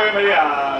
Hallelujah.